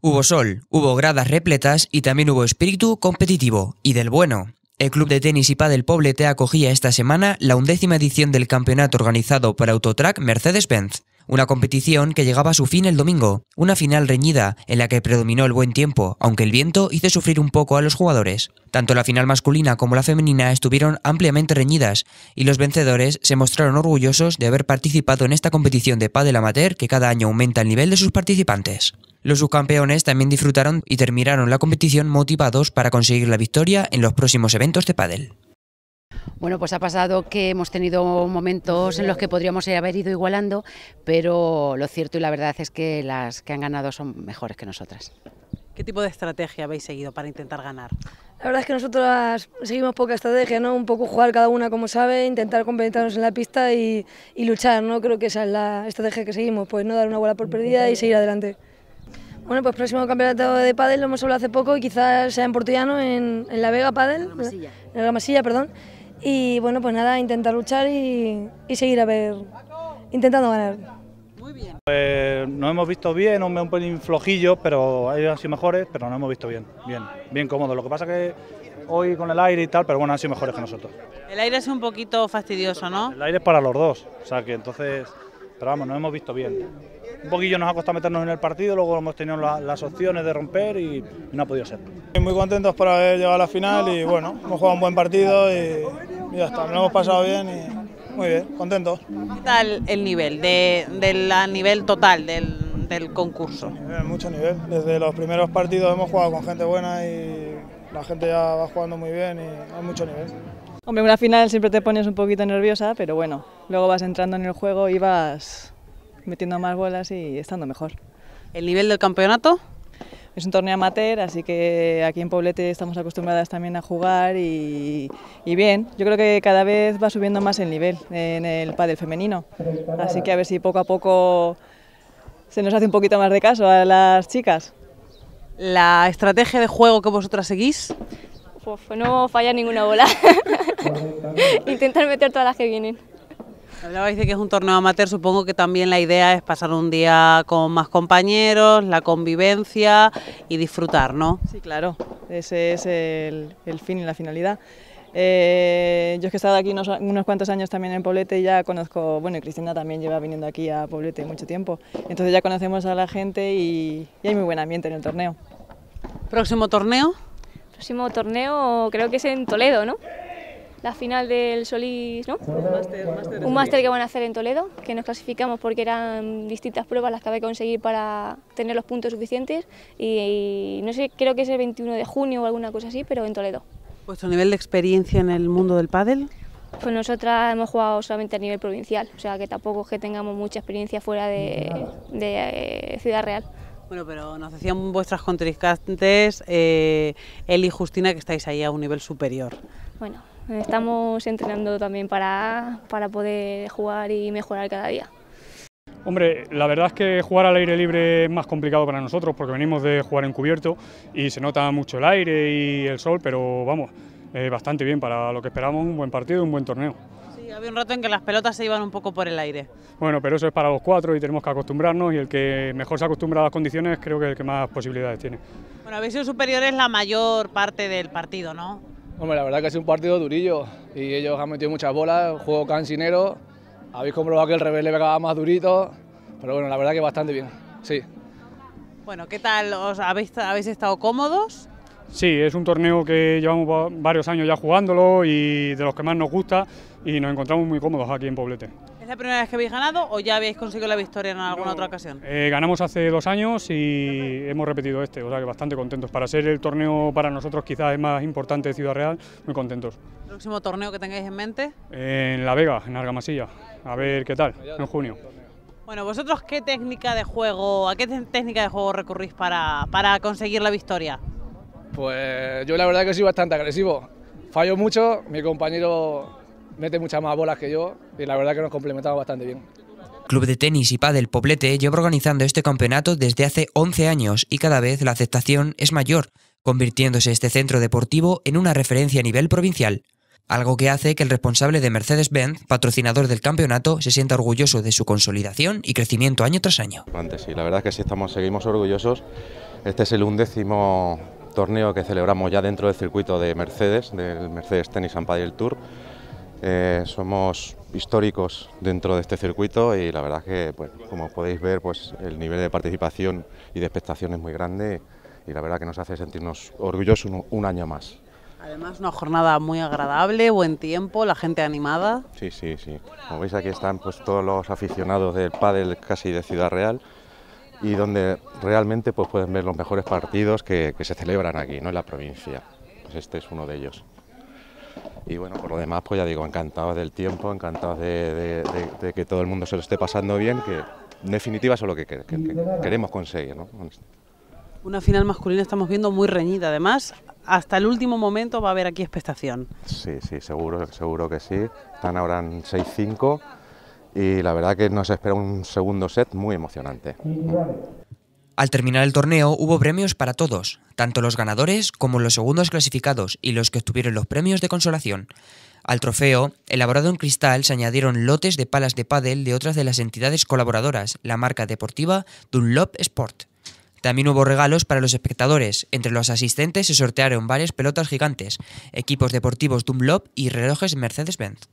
Hubo sol, hubo gradas repletas y también hubo espíritu competitivo, y del bueno. El Club de Tenis y Padel Poblete acogía esta semana la undécima edición del campeonato organizado por Autotrack Mercedes-Benz. Una competición que llegaba a su fin el domingo, una final reñida en la que predominó el buen tiempo, aunque el viento hizo sufrir un poco a los jugadores. Tanto la final masculina como la femenina estuvieron ampliamente reñidas y los vencedores se mostraron orgullosos de haber participado en esta competición de pádel amateur que cada año aumenta el nivel de sus participantes. Los subcampeones también disfrutaron y terminaron la competición motivados para conseguir la victoria en los próximos eventos de pádel. Bueno, pues ha pasado que hemos tenido momentos en los que podríamos haber ido igualando, pero lo cierto y la verdad es que las que han ganado son mejores que nosotras. ¿Qué tipo de estrategia habéis seguido para intentar ganar? La verdad es que nosotros seguimos poca estrategia, ¿no? Un poco jugar cada una como sabe, intentar complementarnos en la pista y, luchar, ¿no? Creo que esa es la estrategia que seguimos, pues no dar una bola por perdida y seguir adelante. Bueno, pues próximo campeonato de pádel lo hemos hablado hace poco y quizás sea en Portillano, en, La Vega Pádel, en la Gamasilla, perdón. Y bueno, pues nada, intentar luchar y, seguir a ver, intentando ganar. Muy bien. Pues nos hemos visto bien, un pelín flojillos, pero hay sido mejores, pero nos hemos visto bien, bien, bien cómodos. Lo que pasa que hoy con el aire y tal, pero bueno, han sido mejores que nosotros. El aire es un poquito fastidioso, ¿no? El aire es para los dos, o sea que entonces, pero vamos, nos hemos visto bien. Un poquillo nos ha costado meternos en el partido, luego hemos tenido las opciones de romper y, no ha podido ser. Muy contentos por haber llegado a la final y bueno, hemos jugado un buen partido y, ya está, lo hemos pasado bien y muy bien, contentos. ¿Qué tal el nivel, de, del nivel total del, del concurso? mucho nivel, desde los primeros partidos hemos jugado con gente buena y la gente ya va jugando muy bien y hay mucho nivel. Hombre, una final siempre te pones un poquito nerviosa, pero bueno, luego vas entrando en el juego y vas metiendo más bolas y estando mejor. ¿El nivel del campeonato? Es un torneo amateur, así que aquí en Poblete estamos acostumbradas también a jugar y, bien. Yo creo que cada vez va subiendo más el nivel en el pádel femenino, así que a ver si poco a poco se nos hace un poquito más de caso a las chicas. ¿La estrategia de juego que vosotras seguís? Pues no fallar ninguna bola. Intentar meter todas las que vienen. Hablabais de que es un torneo amateur, supongo que también la idea es pasar un día con más compañeros, la convivencia y disfrutar, ¿no? Sí, claro, ese es el, fin y la finalidad. Eh, yo es que he estado aquí unos, cuantos años también en Poblete y ya conozco, bueno, y Cristina también lleva viniendo aquí a Poblete mucho tiempo, entonces ya conocemos a la gente y, y hay muy buen ambiente en el torneo. ¿Próximo torneo? Próximo torneo creo que es en Toledo, ¿no? La final del Solís, ¿no? Un máster que van a hacer en Toledo, que nos clasificamos porque eran distintas pruebas las que había que conseguir para tener los puntos suficientes y, no sé, creo que es el 21 de junio o alguna cosa así, pero en Toledo. ¿Vuestro nivel de experiencia en el mundo del pádel? Pues nosotras hemos jugado solamente a nivel provincial, o sea que tampoco es que tengamos mucha experiencia fuera de, eh, Ciudad Real. Bueno, pero nos decían vuestras contrincantes, eh, él y Justina, que estáis ahí a un nivel superior. Bueno, Estamos entrenando también para, para poder jugar y mejorar cada día. Hombre, la verdad es que jugar al aire libre es más complicado para nosotros porque venimos de jugar en cubierto y se nota mucho el aire y el sol, pero vamos, bastante bien para lo que esperamos, un buen partido y un buen torneo. Sí, había un rato en que las pelotas se iban un poco por el aire. Bueno, pero eso es para los cuatro y tenemos que acostumbrarnos y el que mejor se acostumbra a las condiciones creo que es el que más posibilidades tiene. Bueno, habéis sido superiores la mayor parte del partido, ¿no? Hombre, la verdad que es un partido durillo y ellos han metido muchas bolas, juego cansinero, habéis comprobado que el revés le pegaba más durito, pero bueno, la verdad que bastante bien, sí. Bueno, ¿qué tal? ¿Os habéis, habéis estado cómodos? Sí, es un torneo que llevamos varios años ya jugándolo y de los que más nos gusta y nos encontramos muy cómodos aquí en Poblete. ¿Es la primera vez que habéis ganado o ya habéis conseguido la victoria en alguna otra ocasión? Eh, ganamos hace dos años y hemos repetido este, o sea que bastante contentos. Para ser el torneo para nosotros quizás es más importante de Ciudad Real, muy contentos. ¿Próximo torneo que tengáis en mente? en La Vega, en Argamasilla, a ver qué tal, en junio. Bueno, vosotros qué técnica de juego, a qué técnica de juego recurrís para, para conseguir la victoria? Pues yo la verdad que soy bastante agresivo. Fallo mucho, mi compañero mete muchas más bolas que yo y la verdad que nos complementamos bastante bien. Club de Tenis y Padel Poblete lleva organizando este campeonato desde hace 11 años y cada vez la aceptación es mayor, convirtiéndose este centro deportivo en una referencia a nivel provincial. Algo que hace que el responsable de Mercedes-Benz, patrocinador del campeonato, se sienta orgulloso de su consolidación y crecimiento año tras año. Sí, la verdad es que sí estamos, seguimos orgullosos Este es el undécimo torneo que celebramos ya dentro del circuito de Mercedes, del Mercedes Tennis and Padel Tour. Eh, somos históricos dentro de este circuito y la verdad que, pues, como podéis ver, pues el nivel de participación y de expectación es muy grande y la verdad que nos hace sentirnos orgullosos un, año más. Además, una jornada muy agradable, buen tiempo, la gente animada. Sí, sí, sí. Como veis, aquí están pues todos los aficionados del pádel casi de Ciudad Real y donde realmente pues, pueden ver los mejores partidos que, se celebran aquí, ¿no? en la provincia. Pues este es uno de ellos. Y bueno, por lo demás, pues ya digo, encantados del tiempo, encantados de, que todo el mundo se lo esté pasando bien, que en definitiva eso es lo que, queremos conseguir. ¿no? Una final masculina estamos viendo muy reñida, además, hasta el último momento va a haber aquí expectación. Sí, sí, seguro, seguro que sí. Están ahora en 6-5 y la verdad que nos espera un segundo set muy emocionante. Al terminar el torneo hubo premios para todos, tanto los ganadores como los segundos clasificados y los que obtuvieron los premios de consolación. Al trofeo, elaborado en cristal, se añadieron lotes de palas de pádel de otras de las entidades colaboradoras, la marca deportiva Dunlop Sport. También hubo regalos para los espectadores. Entre los asistentes se sortearon varias pelotas gigantes, equipos deportivos Dunlop y relojes Mercedes-Benz.